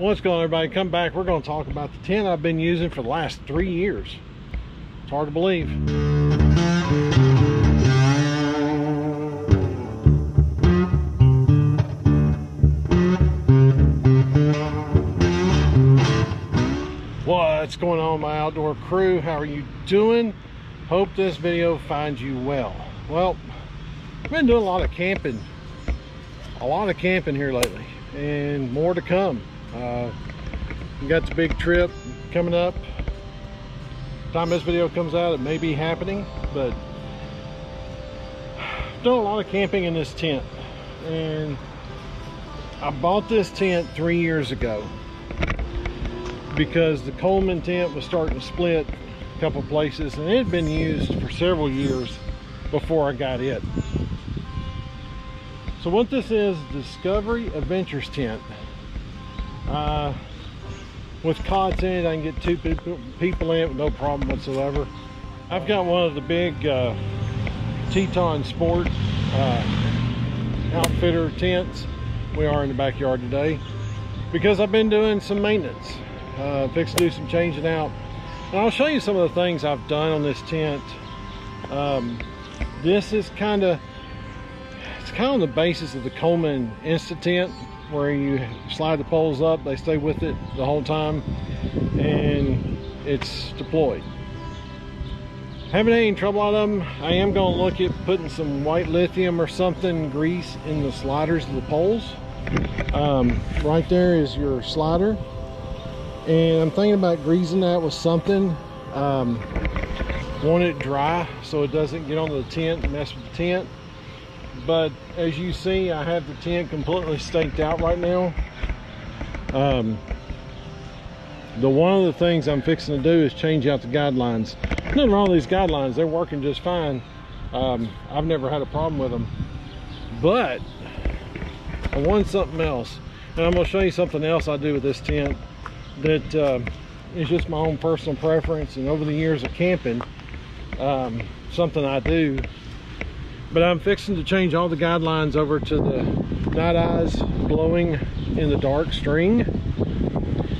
What's going on everybody? Come back. We're going to talk about the tent I've been using for the last three years. It's hard to believe. What's going on my outdoor crew? How are you doing? Hope this video finds you well. Well, I've been doing a lot of camping. A lot of camping here lately and more to come. Uh, got the big trip coming up. Time this video comes out, it may be happening, but done a lot of camping in this tent. And I bought this tent three years ago because the Coleman tent was starting to split a couple places and it had been used for several years before I got it. So what this is, Discovery Adventures tent. Uh, with cots in it, I can get two people in it with no problem whatsoever. I've got one of the big uh, Teton Sport uh, outfitter tents. We are in the backyard today because I've been doing some maintenance. Uh, fixed to do some changing out. And I'll show you some of the things I've done on this tent. Um, this is kind of it's kind of the basis of the Coleman Insta tent where you slide the poles up, they stay with it the whole time, and it's deployed. Haven't had any trouble of them. I am going to look at putting some white lithium or something grease in the sliders of the poles. Um, right there is your slider. And I'm thinking about greasing that with something. Um, want it dry so it doesn't get onto the tent and mess with the tent but as you see I have the tent completely staked out right now. Um, the one of the things I'm fixing to do is change out the guidelines. Nothing wrong with these guidelines. They're working just fine. Um, I've never had a problem with them but I want something else. And I'm going to show you something else I do with this tent that uh, is just my own personal preference. And over the years of camping um, something I do but I'm fixing to change all the guidelines over to the Nite Ize glowing in the dark string.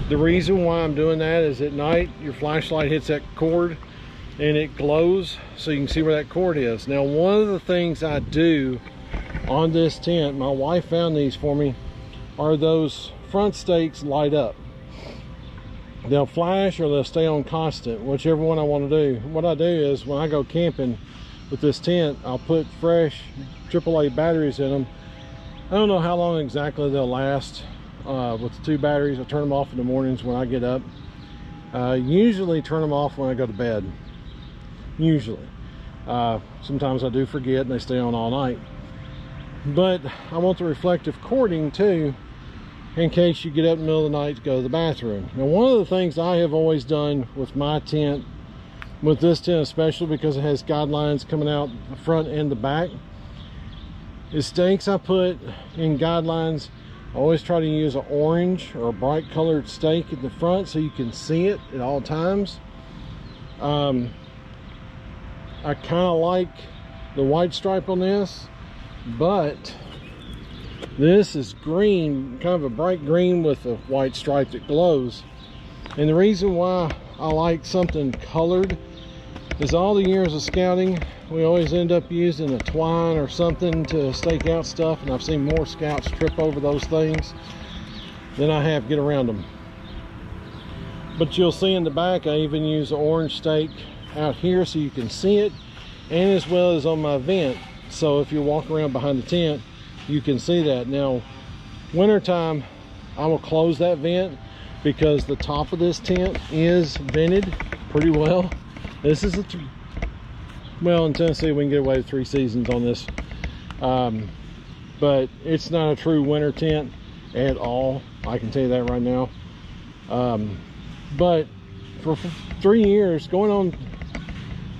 The reason why I'm doing that is at night your flashlight hits that cord and it glows so you can see where that cord is. Now one of the things I do on this tent, my wife found these for me, are those front stakes light up. They'll flash or they'll stay on constant, whichever one I want to do. What I do is when I go camping, with this tent I'll put fresh AAA batteries in them I don't know how long exactly they'll last uh, with the two batteries. I turn them off in the mornings when I get up. Uh, usually turn them off when I go to bed. Usually. Uh, sometimes I do forget and they stay on all night. But I want the reflective cording too in case you get up in the middle of the night to go to the bathroom. Now one of the things I have always done with my tent with this tent especially because it has guidelines coming out the front and the back. Is stakes I put in guidelines I always try to use an orange or a bright colored stake in the front so you can see it at all times. Um, I kind of like the white stripe on this but this is green kind of a bright green with a white stripe that glows. And the reason why I like something colored is all the years of scouting we always end up using a twine or something to stake out stuff and I've seen more scouts trip over those things than I have get around them but you'll see in the back I even use an orange stake out here so you can see it and as well as on my vent. So if you walk around behind the tent you can see that. Now wintertime I will close that vent because the top of this tent is vented pretty well this is a, well, in Tennessee, we can get away with three seasons on this. Um, but it's not a true winter tent at all. I can tell you that right now. Um, but for three years, going on,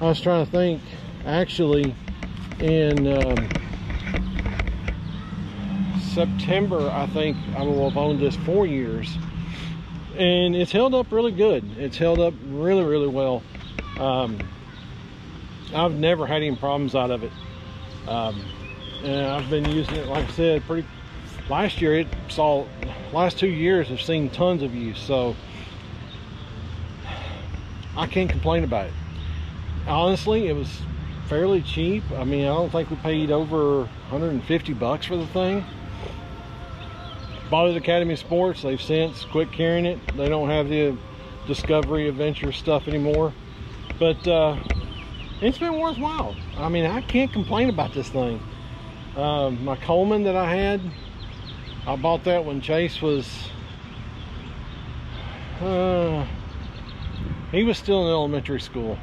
I was trying to think, actually, in um, September, I think I will have owned this four years. And it's held up really good. It's held up really, really well. Um, I've never had any problems out of it. Um, and I've been using it, like I said, pretty last year it saw last two years have seen tons of use so I can't complain about it. Honestly it was fairly cheap. I mean I don't think we paid over 150 bucks for the thing. Bought it at Academy Sports. They've since quit carrying it. They don't have the Discovery Adventure stuff anymore but uh, it's been worthwhile. I mean I can't complain about this thing. Um, my Coleman that I had I bought that when Chase was uh, he was still in elementary school.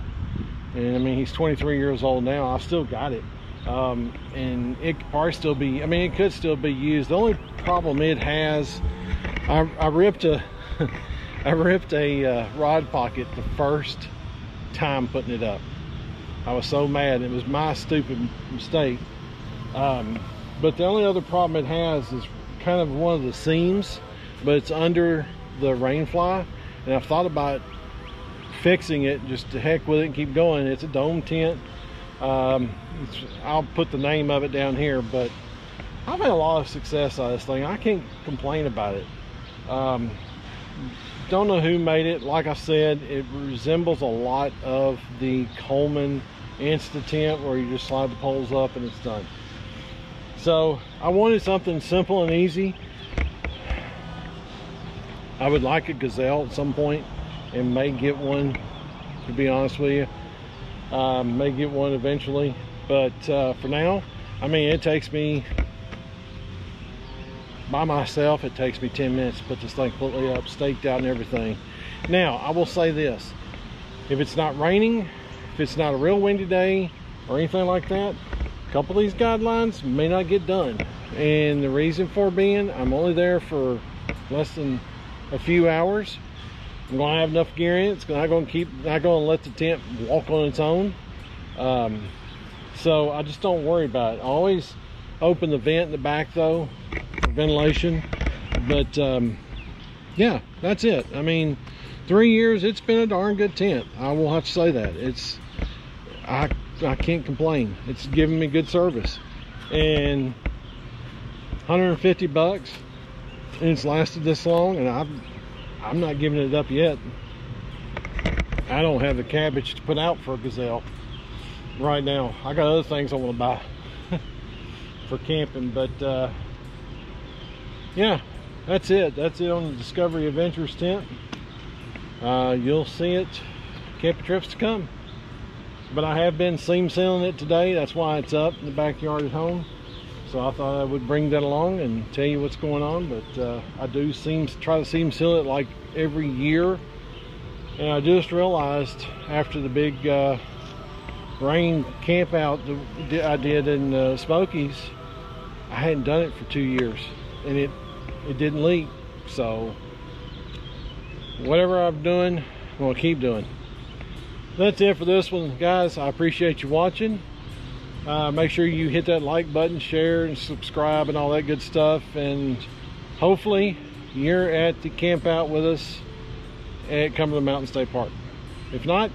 And I mean he's 23 years old now. I've still got it. Um, and it could probably still be I mean it could still be used. The only problem it has I, I ripped a I ripped a uh, rod pocket the first time putting it up I was so mad it was my stupid mistake um, but the only other problem it has is kind of one of the seams, but it's under the rainfly. And I've thought about fixing it just to heck with it and keep going. It's a dome tent. Um, I'll put the name of it down here, but I've had a lot of success on this thing. I can't complain about it. Um, don't know who made it. Like I said, it resembles a lot of the Coleman Insta tent where you just slide the poles up and it's done. So I wanted something simple and easy. I would like a Gazelle at some point and may get one, to be honest with you. Um, may get one eventually. But uh, for now, I mean, it takes me, by myself, it takes me 10 minutes to put this thing completely up, staked out and everything. Now, I will say this. If it's not raining, if it's not a real windy day or anything like that, a couple of these guidelines may not get done and the reason for being i'm only there for less than a few hours i'm gonna have enough gear in it. it's not gonna keep not gonna let the tent walk on its own um, so i just don't worry about it always open the vent in the back though ventilation but um, yeah that's it i mean three years it's been a darn good tent i will have to say that it's i I can't complain. It's giving me good service. And 150 bucks and it's lasted this long and I'm I'm not giving it up yet. I don't have the cabbage to put out for a gazelle right now. I got other things I want to buy for camping, but uh, yeah, that's it. That's it on the Discovery Adventures tent. Uh, you'll see it. Camping trips to come. But I have been seam sealing it today. That's why it's up in the backyard at home. So I thought I would bring that along and tell you what's going on. But uh, I do seam try to seam seal it like every year. And I just realized after the big uh, rain camp out that I did in the Smokies I hadn't done it for two years. And it it didn't leak. So whatever I'm doing I'm gonna keep doing. That's it for this one guys. I appreciate you watching. Uh, make sure you hit that like button share and subscribe and all that good stuff. And hopefully you're at the camp out with us at Cumberland Mountain State Park. If not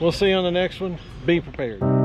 we'll see you on the next one. Be prepared